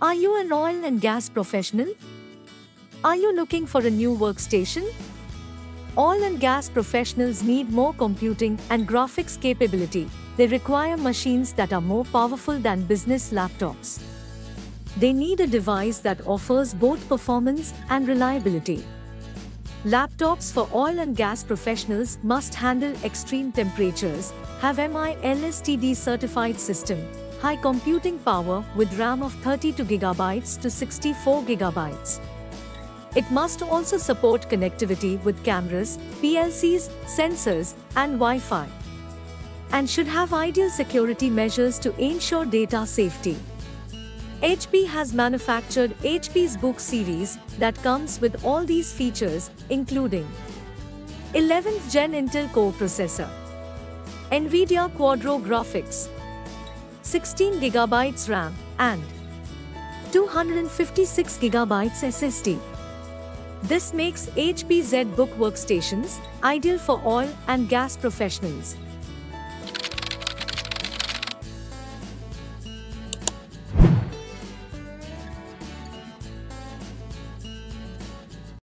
Are you an oil and gas professional? Are you looking for a new workstation? Oil and gas professionals need more computing and graphics capability. They require machines that are more powerful than business laptops. They need a device that offers both performance and reliability. Laptops for oil and gas professionals must handle extreme temperatures, have MIL-STD certified system, high computing power with RAM of 32 GB to 64 GB. It must also support connectivity with cameras, PLCs, sensors, and Wi-Fi. And should have ideal security measures to ensure data safety. HP has manufactured HP ZBook series that comes with all these features, including 11th Gen Intel Core processor, NVIDIA Quadro graphics, 16GB RAM, and 256GB SSD. This makes HP ZBook workstations ideal for oil and gas professionals.